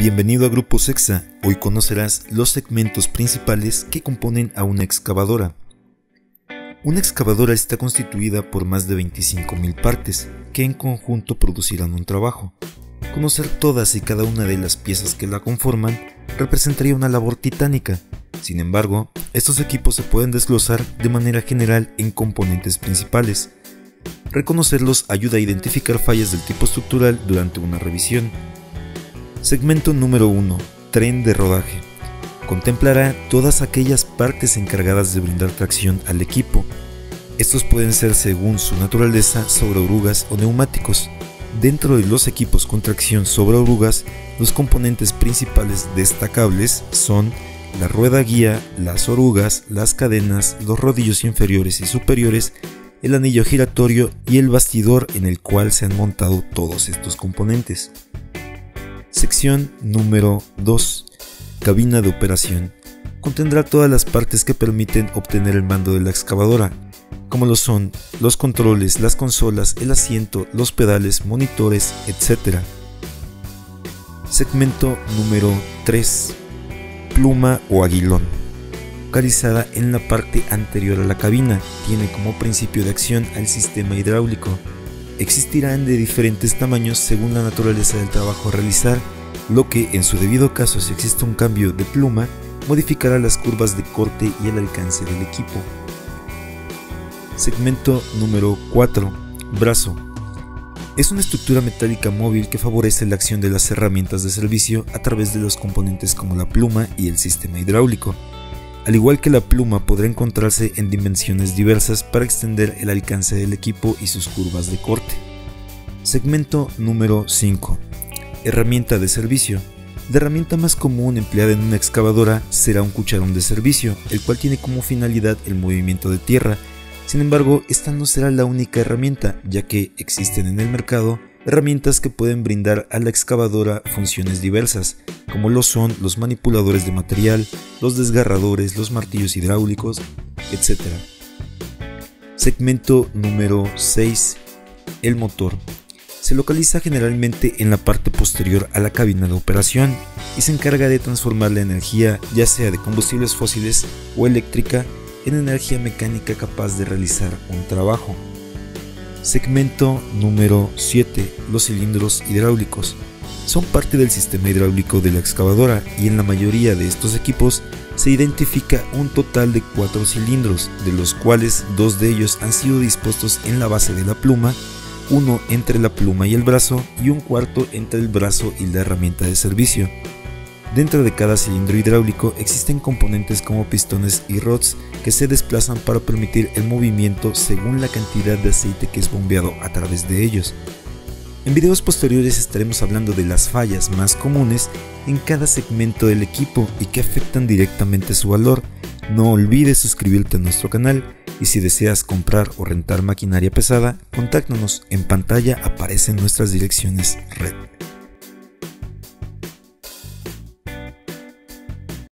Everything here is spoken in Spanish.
Bienvenido a Grupo Sexa. Hoy conocerás los segmentos principales que componen a una excavadora. Una excavadora está constituida por más de 25.000 partes que en conjunto producirán un trabajo. Conocer todas y cada una de las piezas que la conforman representaría una labor titánica. Sin embargo, estos equipos se pueden desglosar de manera general en componentes principales. Reconocerlos ayuda a identificar fallas del tipo estructural durante una revisión Segmento número 1. Tren de rodaje. Contemplará todas aquellas partes encargadas de brindar tracción al equipo. Estos pueden ser según su naturaleza sobre orugas o neumáticos. Dentro de los equipos con tracción sobre orugas, los componentes principales destacables son la rueda guía, las orugas, las cadenas, los rodillos inferiores y superiores, el anillo giratorio y el bastidor en el cual se han montado todos estos componentes. Sección número 2. Cabina de operación. Contendrá todas las partes que permiten obtener el mando de la excavadora, como lo son los controles, las consolas, el asiento, los pedales, monitores, etc. Segmento número 3. Pluma o aguilón. Localizada en la parte anterior a la cabina, tiene como principio de acción al sistema hidráulico existirán de diferentes tamaños según la naturaleza del trabajo a realizar, lo que en su debido caso si existe un cambio de pluma, modificará las curvas de corte y el alcance del equipo. Segmento número 4. Brazo. Es una estructura metálica móvil que favorece la acción de las herramientas de servicio a través de los componentes como la pluma y el sistema hidráulico. Al igual que la pluma podrá encontrarse en dimensiones diversas para extender el alcance del equipo y sus curvas de corte. Segmento número 5. Herramienta de servicio. La herramienta más común empleada en una excavadora será un cucharón de servicio, el cual tiene como finalidad el movimiento de tierra. Sin embargo, esta no será la única herramienta, ya que existen en el mercado herramientas que pueden brindar a la excavadora funciones diversas, como lo son los manipuladores de material, los desgarradores, los martillos hidráulicos, etc. Segmento número 6. El motor. Se localiza generalmente en la parte posterior a la cabina de operación y se encarga de transformar la energía, ya sea de combustibles fósiles o eléctrica, en energía mecánica capaz de realizar un trabajo. Segmento número 7. Los cilindros hidráulicos. Son parte del sistema hidráulico de la excavadora y en la mayoría de estos equipos se identifica un total de cuatro cilindros, de los cuales dos de ellos han sido dispuestos en la base de la pluma, uno entre la pluma y el brazo y un cuarto entre el brazo y la herramienta de servicio. Dentro de cada cilindro hidráulico existen componentes como pistones y rods que se desplazan para permitir el movimiento según la cantidad de aceite que es bombeado a través de ellos. En videos posteriores estaremos hablando de las fallas más comunes en cada segmento del equipo y que afectan directamente su valor. No olvides suscribirte a nuestro canal y si deseas comprar o rentar maquinaria pesada, contáctanos. En pantalla aparecen nuestras direcciones red.